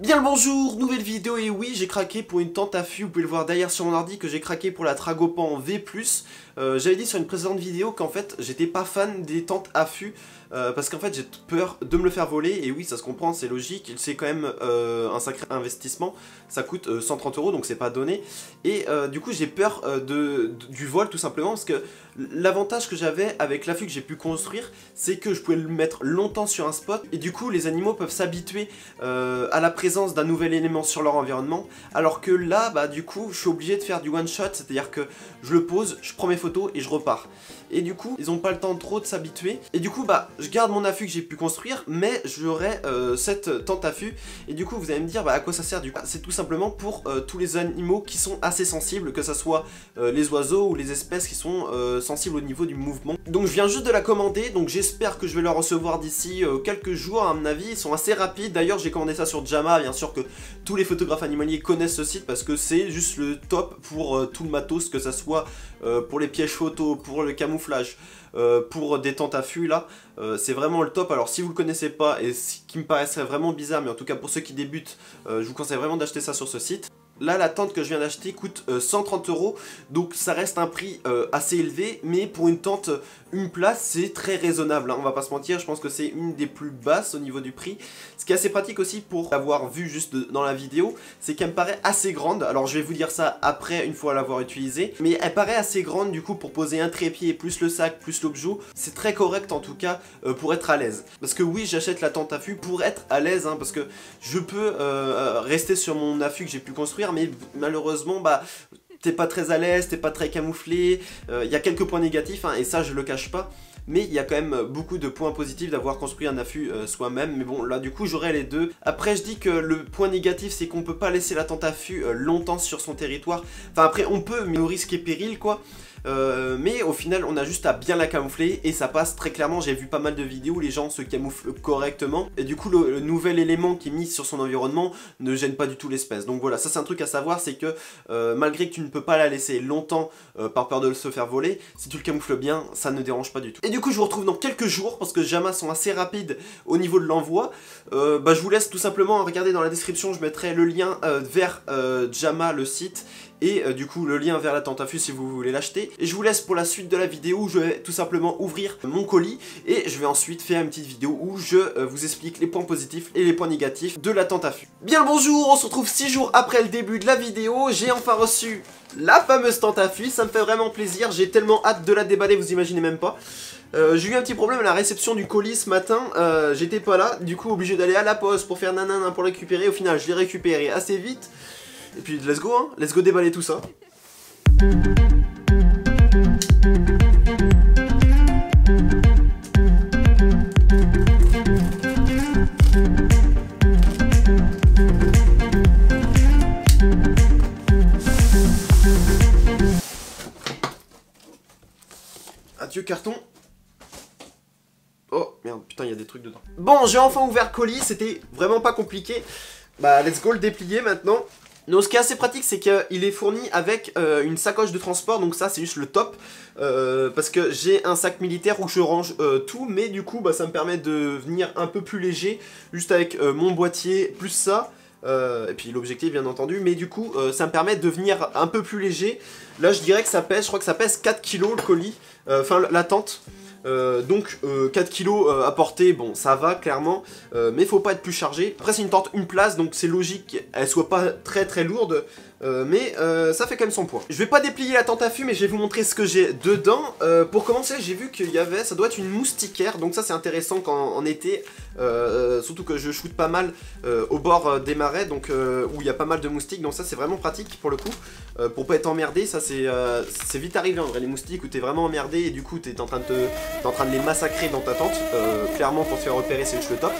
Bien le bonjour, nouvelle vidéo et oui j'ai craqué pour une tente à fût, vous pouvez le voir derrière sur mon ordi que j'ai craqué pour la Tragopan V+. Euh, J'avais dit sur une précédente vidéo qu'en fait j'étais pas fan des tentes à fût euh, parce qu'en fait j'ai peur de me le faire voler et oui ça se comprend c'est logique c'est quand même euh, un sacré investissement ça coûte 130 euh, euros donc c'est pas donné. Et du coup j'ai peur de, du vol tout simplement parce que l'avantage que j'avais avec l'affût que j'ai pu construire c'est que je pouvais le mettre longtemps sur un spot et du coup les animaux peuvent s'habituer à la présence d'un nouvel élément sur leur environnement. Alors que là bah du coup je suis obligé de faire du one shot c'est à dire que je le pose je prends mes photos et je repars et du coup ils ont pas le temps trop de s'habituer et du coup bah je garde mon affût que j'ai pu construire, mais j'aurai euh, cette tente affût. Et du coup, vous allez me dire, bah, à quoi ça sert du coup? C'est tout simplement pour euh, tous les animaux qui sont assez sensibles, que ce soit euh, les oiseaux ou les espèces qui sont sensibles au niveau du mouvement. Donc je viens juste de la commander, donc j'espère que je vais la recevoir d'ici quelques jours, à mon avis. Ils sont assez rapides. D'ailleurs, j'ai commandé ça sur Jama, bien sûr que tous les photographes animaliers connaissent ce site parce que c'est juste le top pour tout le matos, que ce soit pour les pièges photos, pour le camouflage, euh, pour des tentes à fût là. Euh, c'est vraiment le top. Alors si vous le connaissez pas et ce qui me paraissait vraiment bizarre, mais en tout cas pour ceux qui débutent, euh, je vous conseille vraiment d'acheter ça sur ce site. Là, la tente que je viens d'acheter coûte 130 euros, donc ça reste un prix assez élevé, mais pour une tente une place, c'est très raisonnable, hein, on va pas se mentir, je pense que c'est une des plus basses au niveau du prix. Ce qui est assez pratique aussi pour l'avoir vu juste dans la vidéo, c'est qu'elle me paraît assez grande, alors je vais vous dire ça après, une fois l'avoir utilisée, mais elle paraît assez grande du coup pour poser un trépied, plus le sac, plus l'objet, c'est très correct en tout cas euh, pour être à l'aise. Parce que oui, j'achète la tente affût pour être à l'aise, hein, parce que je peux euh, euh, rester sur mon affût que j'ai pu construire, mais malheureusement, bah t'es pas très à l'aise, t'es pas très camouflé, il y a quelques points négatifs, hein, et ça je le cache pas, mais il y a quand même beaucoup de points positifs d'avoir construit un affût euh, soi-même, mais bon là du coup j'aurai les deux. Après je dis que le point négatif c'est qu'on peut pas laisser la tente affût euh, longtemps sur son territoire, enfin après on peut mais au risque et péril quoi, euh, mais au final on a juste à bien la camoufler et ça passe très clairement, j'ai vu pas mal de vidéos où les gens se camouflent correctement et du coup le, nouvel élément qui est mis sur son environnement ne gêne pas du tout l'espèce. Donc voilà, ça c'est un truc à savoir, c'est que euh, malgré que tu ne peux pas la laisser longtemps euh, par peur de se faire voler, si tu le camoufles bien, ça ne dérange pas du tout. Et du coup je vous retrouve dans quelques jours parce que Jama sont assez rapides au niveau de l'envoi. bah, je vous laisse tout simplement regarder dans la description, je mettrai le lien vers Jama le site et euh, du coup le lien vers la tente à fût si vous voulez l'acheter. Et je vous laisse pour la suite de la vidéo où je vais tout simplement ouvrir mon colis et je vais ensuite faire une petite vidéo où je euh, vous explique les points positifs et les points négatifs de la tente à fût. Bien le bonjour, on se retrouve 6 jours après le début de la vidéo, j'ai enfin reçu la fameuse tente à fût, ça me fait vraiment plaisir, j'ai tellement hâte de la déballer, vous imaginez même pas. Euh, j'ai eu un petit problème à la réception du colis ce matin, j'étais pas là, du coup obligé d'aller à la poste pour faire nanana pour récupérer, au final je l'ai récupéré assez vite. Et puis let's go, hein let's go déballer tout ça. Adieu carton. Oh merde, putain, il y a des trucs dedans. Bon, j'ai enfin ouvert colis, c'était vraiment pas compliqué. Bah, let's go le déplier maintenant. Donc ce qui est assez pratique c'est qu'il est fourni avec euh, une sacoche de transport donc ça c'est juste le top euh, parce que j'ai un sac militaire où je range euh, tout mais du coup bah, ça me permet de venir un peu plus léger juste avec mon boîtier plus ça et puis l'objectif bien entendu mais du coup ça me permet de venir un peu plus léger. Là je dirais que ça pèse je crois que ça pèse 4 kg le colis enfin la tente euh, donc 4 euh, kg euh, à porter, bon ça va clairement, mais faut pas être plus chargé. Après c'est une tente une place, donc c'est logique qu'elle soit pas très très lourde, mais ça fait quand même son poids. Je vais pas déplier la tente à fût, mais je vais vous montrer ce que j'ai dedans. pour commencer, j'ai vu qu'il y avait, ça doit être une moustiquaire, donc ça c'est intéressant quand en été, surtout que je shoote pas mal au bord des marais, donc où il y a pas mal de moustiques, donc ça c'est vraiment pratique pour le coup, pour pas être emmerdé, ça c'est vite arrivé en vrai, les moustiques où t'es vraiment emmerdé et du coup t'es en train de train de les massacrer dans ta tente. Euh, clairement, pour te faire repérer, c'est le top.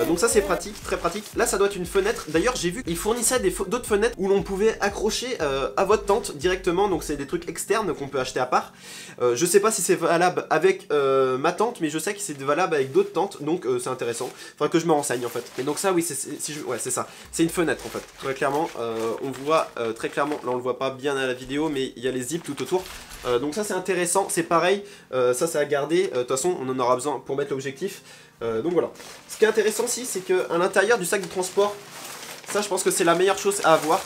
Euh, donc ça, c'est pratique, très pratique. Là, ça doit être une fenêtre. D'ailleurs, j'ai vu qu'ils fournissaient d'autres fenêtres où l'on pouvait accrocher euh, à votre tente directement. Donc c'est des trucs externes qu'on peut acheter à part. je sais pas si c'est valable avec ma tente, mais je sais que c'est valable avec d'autres tentes. Donc c'est intéressant. Faudrait que je me renseigne en fait. Et donc ça, oui, c'est ça. C'est une fenêtre en fait. Très clairement, on voit très clairement. Là, on le voit pas bien à la vidéo, mais il y a les zips tout autour. Donc ça, c'est intéressant. C'est pareil. ça, c'est à garder euh, de toute façon, on en aura besoin pour mettre l'objectif. Euh, donc voilà. Ce qui est intéressant aussi, c'est qu'à l'intérieur du sac de transport, Ça, je pense que c'est la meilleure chose à avoir.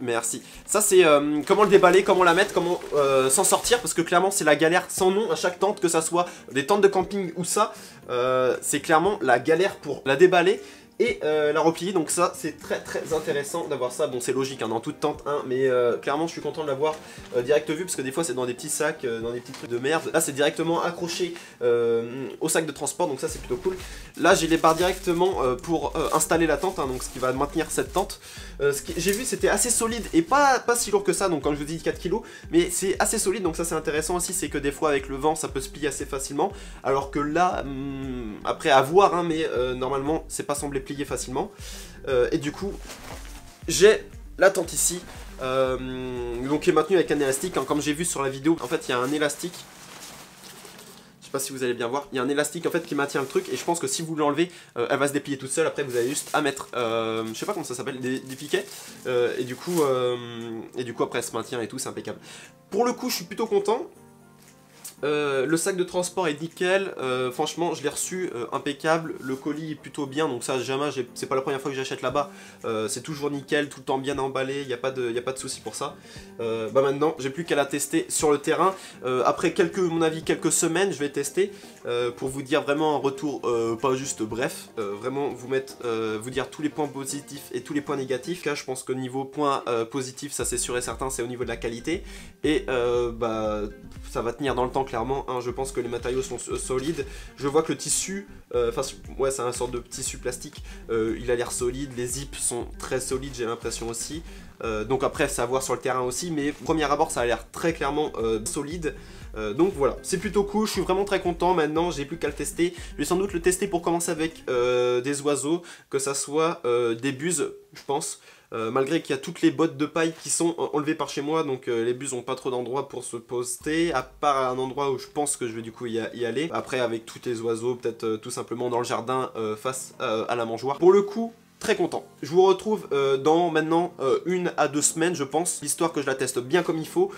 Merci. Ça, c'est euh, comment le déballer, comment la mettre, comment euh, s'en sortir. Parce que clairement, c'est la galère sans nom à chaque tente, que ça soit des tentes de camping ou ça. Euh, c'est clairement la galère pour la déballer et euh, la replier. Donc ça, c'est très très intéressant d'avoir ça. Bon, c'est logique hein, dans toute tente, hein, mais euh, clairement, je suis content de l'avoir euh, direct vu parce que des fois, c'est dans des petits sacs, dans des petits trucs de merde. Là, c'est directement accroché au sac de transport, donc ça, c'est plutôt cool. Là, j'ai les barres directement pour installer la tente, hein, donc ce qui va maintenir cette tente. j'ai vu, c'était assez solide et pas, pas si lourd que ça, donc quand je vous dis 4 kg, mais c'est assez solide, donc ça, c'est intéressant aussi. C'est que des fois, avec le vent, ça peut se plier assez facilement, alors que là, hmm, après, à voir, mais normalement, c'est pas semblé facilement. Euh, et du coup, j'ai la tente ici, euh, donc qui est maintenue avec un élastique. Hein. comme j'ai vu sur la vidéo, en fait, il y a un élastique. Je sais pas si vous allez bien voir. Il y a un élastique en fait qui maintient le truc et je pense que si vous l'enlevez, euh, elle va se déplier toute seule. Après, vous avez juste à mettre, je sais pas comment ça s'appelle, des, piquets. et du coup, et du coup après, elle se maintient et tout, c'est impeccable. Pour le coup, je suis plutôt content. Euh, le sac de transport est nickel, euh, franchement je l'ai reçu euh, impeccable, le colis est plutôt bien, donc ça jamais, c'est pas la première fois que j'achète là-bas, c'est toujours nickel, tout le temps bien emballé, il n'y a pas de, a pas de souci pour ça. bah maintenant j'ai plus qu'à la tester sur le terrain, après quelques, mon avis, quelques semaines je vais tester pour vous dire vraiment un retour, pas juste bref, vraiment vous mettre, vous dire tous les points positifs et tous les points négatifs, car je pense que niveau point positif ça c'est sûr et certain, c'est au niveau de la qualité, et bah ça va tenir dans le temps clairement. Hein, je pense que les matériaux sont solides. Je vois que le tissu, euh, enfin ouais c'est un sorte de tissu plastique, euh, il a l'air solide. Les zips sont très solides j'ai l'impression aussi. Euh, donc après à voir sur le terrain aussi, mais premier abord ça a l'air très clairement solide. donc voilà, c'est plutôt cool, je suis vraiment très content maintenant, j'ai plus qu'à le tester. Je vais sans doute le tester pour commencer avec des oiseaux, que ça soit des buses, je pense. Euh, malgré qu'il y a toutes les bottes de paille qui sont enlevées par chez moi, donc euh, les bus n'ont pas trop d'endroit pour se poster, à part un endroit où je pense que je vais du coup y, aller. Après avec tous les oiseaux, peut-être euh, tout simplement dans le jardin face à la mangeoire. Pour le coup, très content. Je vous retrouve dans maintenant une à deux semaines, je pense, histoire que je la teste bien comme il faut,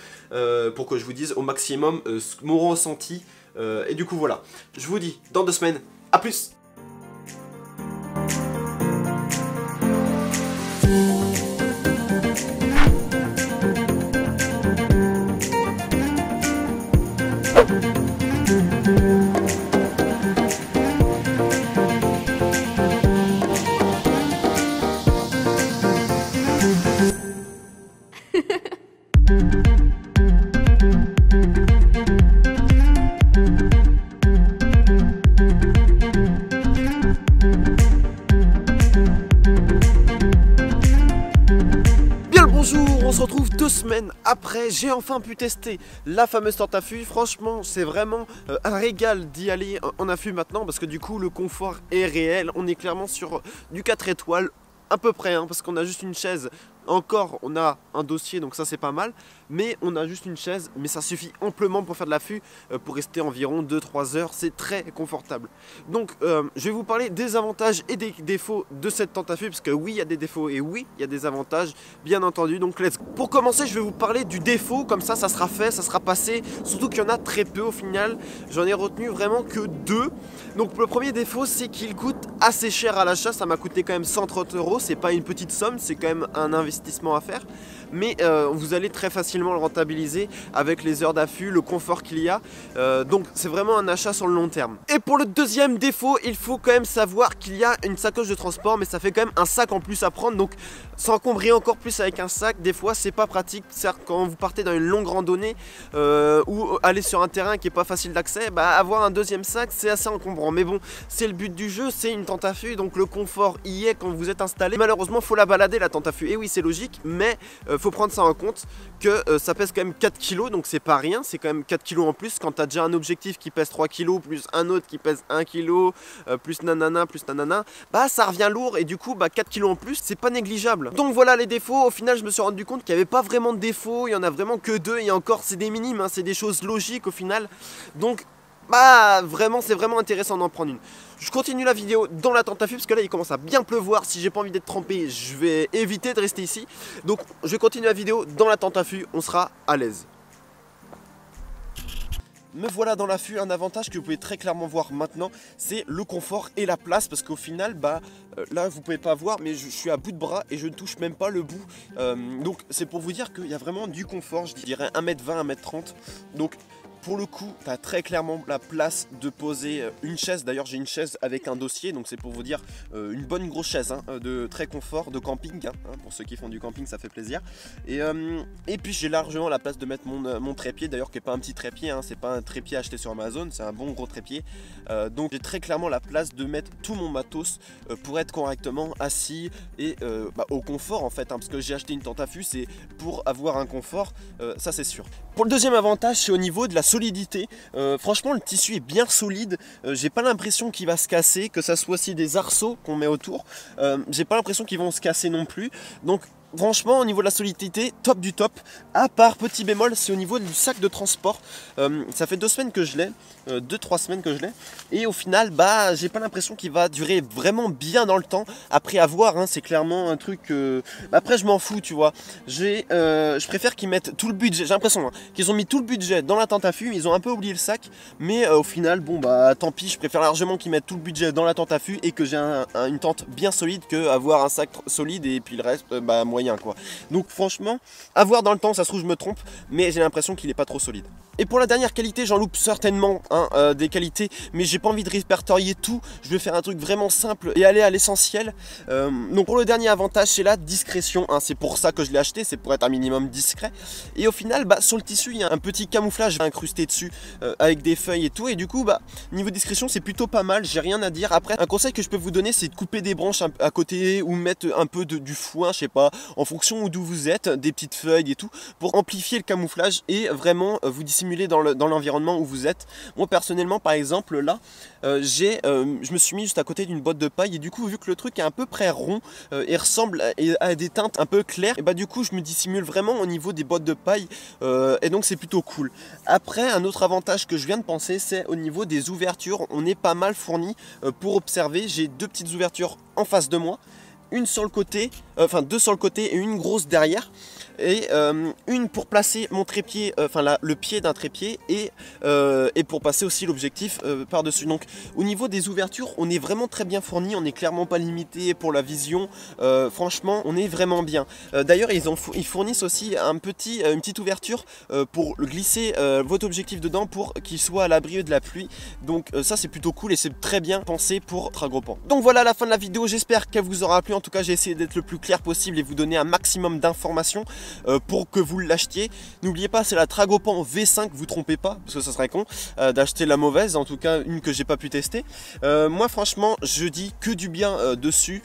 pour que je vous dise au maximum mon ressenti. et du coup voilà, je vous dis dans deux semaines, à plus j'ai enfin pu tester la fameuse tente à fût. Franchement, c'est vraiment euh, un régal d'y aller en affût maintenant parce que du coup, le confort est réel. On est clairement sur du 4 étoiles à peu près, hein, parce qu'on a juste une chaise encore, on a un dossier, donc ça c'est pas mal. Mais on a juste une chaise, mais ça suffit amplement pour faire de l'affût, euh, pour rester environ 2-3 heures. C'est très confortable. Donc euh, je vais vous parler des avantages et des défauts de cette tente à fût, parce que oui, il y a des défauts et oui, il y a des avantages, bien entendu. Donc. Pour commencer, je vais vous parler du défaut, comme ça, ça sera fait, ça sera passé. Surtout qu'il y en a très peu au final. J'en ai retenu vraiment que deux. Donc le premier défaut, c'est qu'il coûte assez cher à l'achat. Ça m'a coûté quand même 130 euros. C'est pas une petite somme, c'est quand même un investissement à faire mais euh, vous allez très facilement le rentabiliser avec les heures d'affût, le confort qu'il y a. Euh, donc c'est vraiment un achat sur le long terme. Et pour le deuxième défaut, il faut quand même savoir qu'il y a une sacoche de transport, mais ça fait quand même un sac en plus à prendre. Donc s'encombrer encore plus avec un sac, des fois c'est pas pratique. Certes, quand vous partez dans une longue randonnée euh, ou aller sur un terrain qui est pas facile d'accès, bah avoir un deuxième sac c'est assez encombrant. Mais bon, c'est le but du jeu, c'est une tente à fût, donc le confort y est quand vous êtes installé. Malheureusement, faut la balader la tente à fût. Et oui, c'est logique, mais euh, faut prendre ça en compte que euh, ça pèse quand même 4 kg, donc c'est pas rien, c'est quand même 4 kg en plus. Quand tu as déjà un objectif qui pèse 3 kg, plus un autre qui pèse 1 kg, euh, plus nanana, plus nanana, bah ça revient lourd et du coup, bah 4 kg en plus, c'est pas négligeable. Donc voilà les défauts. Au final, je me suis rendu compte qu'il n'y avait pas vraiment de défauts, il y en a vraiment que deux et encore, c'est des minimes, hein, c'est des choses logiques au final. Donc bah vraiment c'est vraiment intéressant d'en prendre une. Je continue la vidéo dans la tente à fût parce que là il commence à bien pleuvoir. Si j'ai pas envie d'être trempé, je vais éviter de rester ici. Donc je continue la vidéo dans la tente à fût, on sera à l'aise. me voilà dans l'affût, un avantage que vous pouvez très clairement voir maintenant, c'est le confort et la place, parce qu'au final, bah euh, là vous pouvez pas voir, mais je, suis à bout de bras et je ne touche même pas le bout. Euh, donc c'est pour vous dire qu'il y a vraiment du confort, je dirais 1m20, 1m30. Donc pour le coup, tu as très clairement la place de poser euh, une chaise. D'ailleurs, j'ai une chaise avec un dossier, donc c'est pour vous dire euh, une bonne grosse chaise hein, euh, de très confort, de camping. Hein, hein, pour ceux qui font du camping, ça fait plaisir. Et, puis j'ai largement la place de mettre mon, trépied, d'ailleurs, qui n'est pas un petit trépied, c'est pas un trépied acheté sur Amazon, c'est un bon gros trépied. donc j'ai très clairement la place de mettre tout mon matos pour être correctement assis et bah, au confort en fait, parce que j'ai acheté une tente à fût, pour avoir un confort, ça c'est sûr. Pour le deuxième avantage, c'est au niveau de la solidité. Euh, franchement, le tissu est bien solide. Euh, j'ai pas l'impression qu'il va se casser, que ça soit aussi des arceaux qu'on met autour. Euh, j'ai pas l'impression qu'ils vont se casser non plus. Donc Franchement, au niveau de la solidité, top du top. À part, petit bémol, c'est au niveau du sac de transport. Euh, ça fait deux semaines que je l'ai, euh, deux trois semaines que je l'ai, et au final, bah, j'ai pas l'impression qu'il va durer vraiment bien dans le temps. Après avoir, hein, c'est clairement un truc. Euh, bah, après, je m'en fous, tu vois. J'ai, je préfère qu'ils mettent tout le budget. J'ai l'impression hein, qu'ils ont mis tout le budget dans la tente à fût. Ils ont un peu oublié le sac, mais au final, bon bah, tant pis. Je préfère largement qu'ils mettent tout le budget dans la tente à fût et que j'ai une tente bien solide que avoir un sac solide et puis le reste, bah, moi quoi. Donc franchement, à voir dans le temps, ça se trouve je me trompe, mais j'ai l'impression qu'il est pas trop solide. Et pour la dernière qualité, j'en loupe certainement euh, des qualités, mais j'ai pas envie de répertorier tout. Je vais faire un truc vraiment simple et aller à l'essentiel. Euh, donc pour le dernier avantage, c'est la discrétion. Hein. c'est pour ça que je l'ai acheté, c'est pour être un minimum discret. Et au final, bah, sur le tissu, il y a un petit camouflage incrusté dessus euh, avec des feuilles et tout. Et du coup, bah, niveau discrétion, c'est plutôt pas mal. J'ai rien à dire. Après, un conseil que je peux vous donner, c'est de couper des branches à côté ou mettre un peu de, du foin, je sais pas, en fonction d'où vous êtes, des petites feuilles et tout, pour amplifier le camouflage et vraiment euh, vous dissimuler dans l'environnement où vous êtes. Moi personnellement, par exemple, là, euh, euh, je me suis mis juste à côté d'une boîte de paille et du coup, vu que le truc est un peu près rond et ressemble à, des teintes un peu claires, et bah du coup, je me dissimule vraiment au niveau des boîtes de paille et donc c'est plutôt cool. Après, un autre avantage que je viens de penser, c'est au niveau des ouvertures. On est pas mal fourni pour observer. J'ai deux petites ouvertures en face de moi une sur le côté, euh, enfin deux sur le côté et une grosse derrière et euh, une pour placer mon trépied, euh, enfin le pied d'un trépied et, et pour passer aussi l'objectif par-dessus. Donc au niveau des ouvertures, on est vraiment très bien fourni, on n'est clairement pas limité pour la vision. franchement, on est vraiment bien. D'ailleurs, ils, ils fournissent aussi un petit, une petite ouverture pour glisser votre objectif dedans pour qu'il soit à l'abri de la pluie. Donc ça c'est plutôt cool et c'est très bien pensé pour Tragopan. Donc voilà la fin de la vidéo, j'espère qu'elle vous aura plu en tout cas j'ai essayé d'être le plus clair possible et vous donner un maximum d'informations euh, pour que vous l'achetiez. N'oubliez pas c'est la Tragopan V5, vous trompez pas parce que ça serait con euh, d'acheter la mauvaise, en tout cas une que j'ai pas pu tester. Euh, moi franchement je dis que du bien dessus,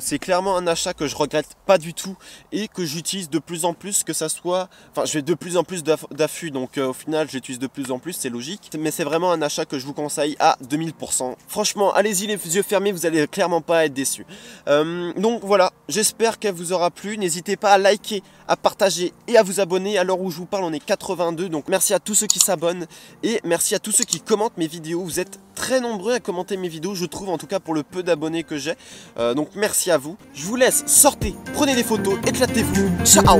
c'est clairement un achat que je regrette pas du tout et que j'utilise de plus en plus que ça soit, enfin je vais de plus en plus d'affût donc au final j'utilise de plus en plus c'est logique mais c'est vraiment un achat que je vous conseille à 2000%. Franchement allez-y les yeux fermés vous allez clairement pas être déçus. Donc voilà, j'espère qu'elle vous aura plu. N'hésitez pas à liker, à partager et à vous abonner. À l'heure où je vous parle, on est 82. Donc merci à tous ceux qui s'abonnent et merci à tous ceux qui commentent mes vidéos. Vous êtes très nombreux à commenter mes vidéos, je trouve, en tout cas pour le peu d'abonnés que j'ai. Euh, donc merci à vous. Je vous laisse, sortez, prenez des photos, éclatez-vous. Ciao